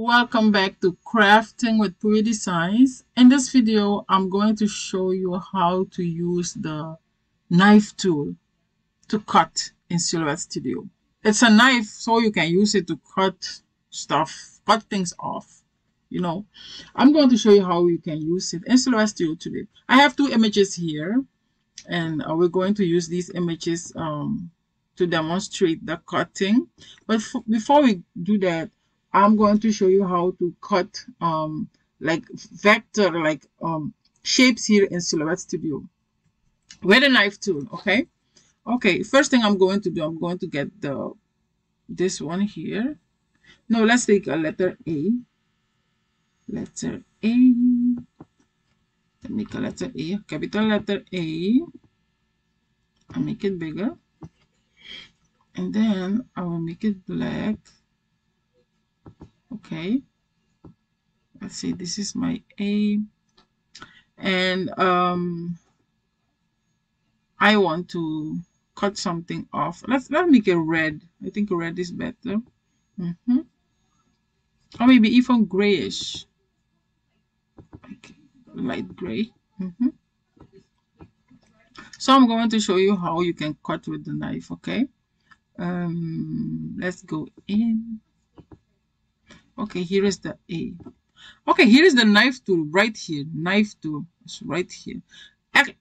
welcome back to crafting with Poui designs in this video i'm going to show you how to use the knife tool to cut in silhouette studio. It's a knife so you can use it to cut stuff cut things off you know. I'm going to show you how you can use it in silhouette studio today. I have two images here and uh, we're going to use these images um, to demonstrate the cutting. But before we do that I'm going to show you how to cut um, like vector like um, shapes here in Silhouette Studio. With a knife tool okay? Okay first thing I'm going to do I'm going to get the this one here. No let's take a letter A. Letter A. Let me make a letter A capital letter A. I make it bigger. And then I will make it black okay. Let's see this is my A. And um I want to cut something off. Let's let me get red. I think red is better. Mm -hmm. or maybe even grayish. Okay. light gray. Mm -hmm. so I'm going to show you how you can cut with the knife okay? Um let's go in okay here is the a. Okay here is the knife tool right here. Knife tool it's right here.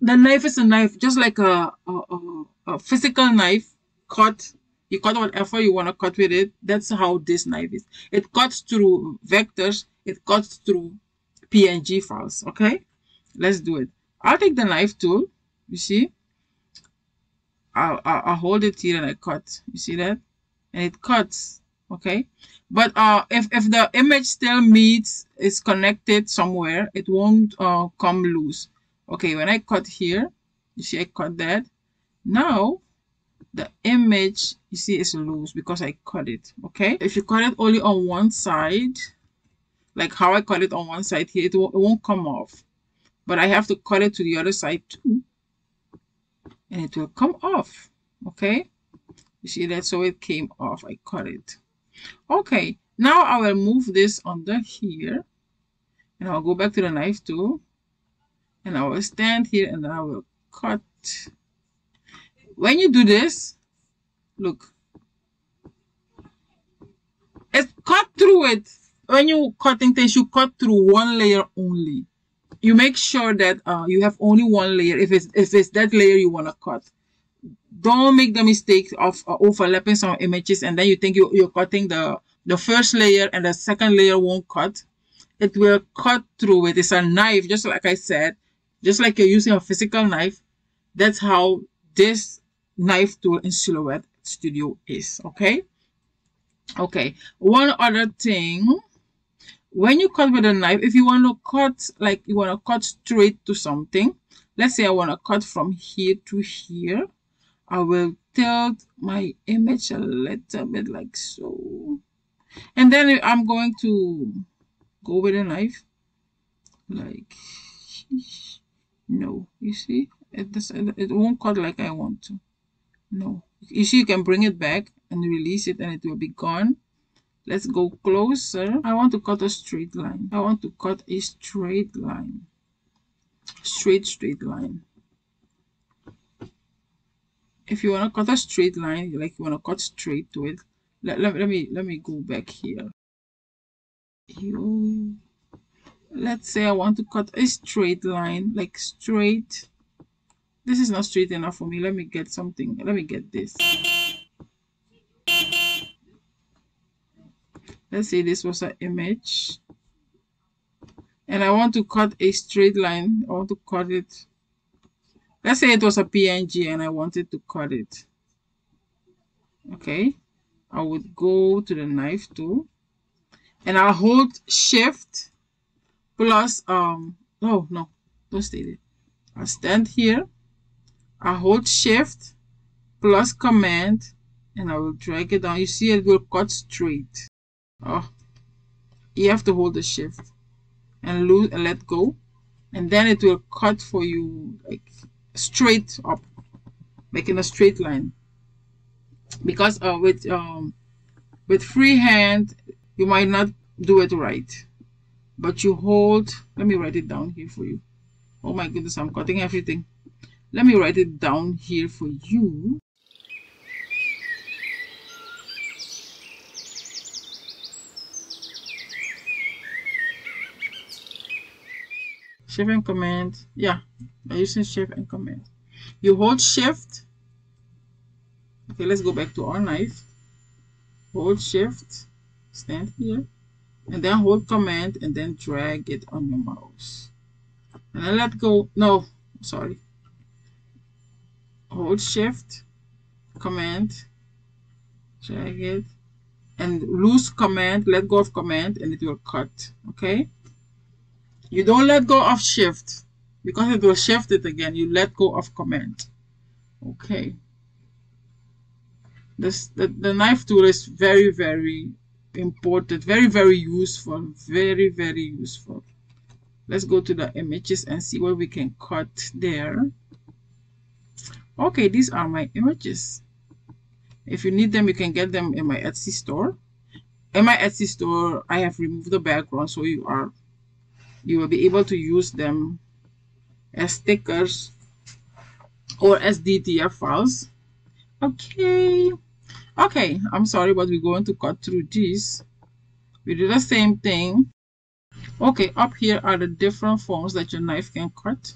The knife is a knife just like a, a, a, a physical knife cut. You cut whatever you want to cut with it. That's how this knife is. It cuts through vectors it cuts through png files okay? Let's do it. I'll take the knife tool you see? I'll, I'll, I'll hold it here and i cut. You see that? And it cuts okay? But uh if if the image still meets is connected somewhere it won't uh come loose. Okay when i cut here you see i cut that. Now the image you see is loose because i cut it okay? If you cut it only on one side like how i cut it on one side here it, it won't come off. But i have to cut it to the other side too and it will come off okay? You see that? So it came off. I cut it Okay, now I will move this under here and I'll go back to the knife tool and I will stand here and I will cut. When you do this, look, it's cut through it. When you cutting things, you cut through one layer only. You make sure that uh, you have only one layer if it's if it's that layer you want to cut don't make the mistake of uh, overlapping some images and then you think you, you're cutting the, the first layer and the second layer won't cut. It will cut through it. It's a knife, just like I said, just like you're using a physical knife. That's how this knife tool in Silhouette Studio is, okay? Okay, one other thing, when you cut with a knife, if you want to cut, like you want to cut straight to something, let's say I want to cut from here to here, I will tilt my image a little bit like so. And then I'm going to go with a knife. Like, no, you see, it, does, it won't cut like I want to. No, you see, you can bring it back and release it and it will be gone. Let's go closer. I want to cut a straight line. I want to cut a straight line. Straight, straight line if you want to cut a straight line like you want to cut straight to it let, let, let me let me go back here. You let's say I want to cut a straight line like straight this is not straight enough for me let me get something let me get this. Let's say this was an image and I want to cut a straight line I want to cut it Let's say it was a PNG and I wanted to cut it. Okay, I would go to the knife tool and I'll hold shift plus, um, oh no, don't stay there. I'll stand here, I hold shift plus command and I will drag it down. You see it will cut straight. Oh, you have to hold the shift and lose and let go and then it will cut for you like straight up making a straight line. Because uh, with um with freehand you might not do it right. But you hold let me write it down here for you. Oh my goodness i'm cutting everything. Let me write it down here for you shift and command. Yeah I'm using shift and command. You hold shift. Okay let's go back to our knife. Hold shift stand here and then hold command and then drag it on your mouse. And then let go no sorry. Hold shift command drag it and loose command let go of command and it will cut okay you don't let go of shift. Because it will shift it again you let go of command. Okay. This the, the knife tool is very very important very very useful very very useful. Let's go to the images and see what we can cut there. Okay these are my images. If you need them you can get them in my etsy store. In my etsy store i have removed the background so you are you will be able to use them as stickers or as DTF files. Okay. Okay I'm sorry but we're going to cut through these we do the same thing. Okay up here are the different forms that your knife can cut.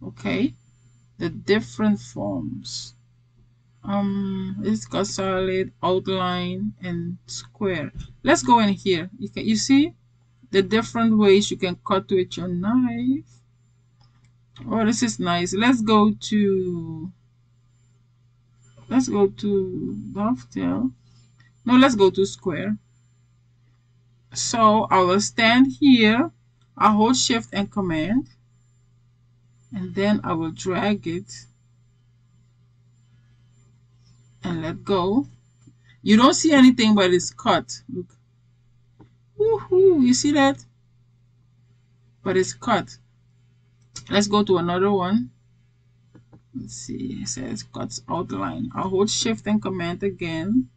Okay the different forms. Um it's got solid outline and square. Let's go in here. You can you see the different ways you can cut with your knife. Oh this is nice. Let's go to let's go to dovetail. No let's go to square. So I will stand here I hold shift and command and then I will drag it and let go. You don't see anything but it's cut. look Woohoo! You see that? But it's cut. Let's go to another one. Let's see. It says cut outline. I'll hold shift and command again.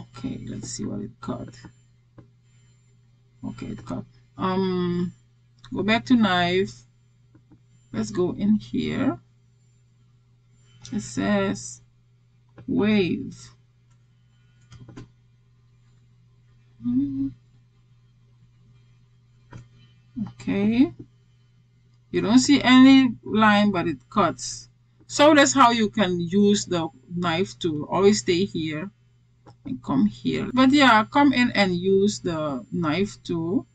Okay, let's see what it cut. Okay, it cut. Um go back to knife. Let's go in here. It says wave. Okay. You don't see any line but it cuts. So that's how you can use the knife to always stay here and come here. But yeah come in and use the knife tool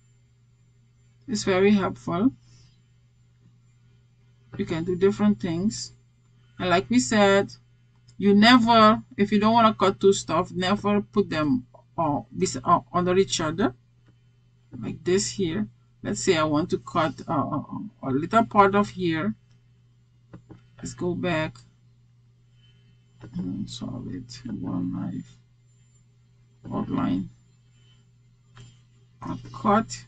it's very helpful. You can do different things. And like we said you never if you don't want to cut two stuff never put them uh, uh, under each other like this here. Let's say I want to cut uh, uh, a little part of here. Let's go back. And solid one knife. Outline I'll cut.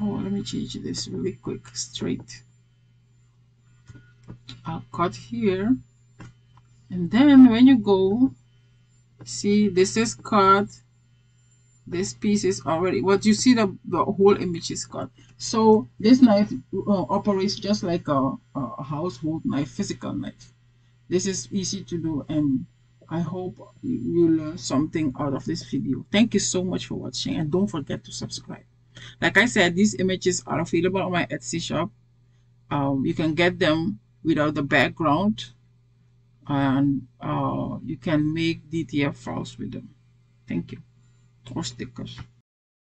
Oh let me change this really quick straight. I'll cut here. And then when you go see this is cut this piece is already what you see the, the whole image is cut so this knife uh, operates just like a, a household knife physical knife this is easy to do and I hope you learn something out of this video. Thank you so much for watching and don't forget to subscribe. Like I said, these images are available on my Etsy shop. Um, you can get them without the background and uh, you can make DTF files with them. Thank you. Or stickers.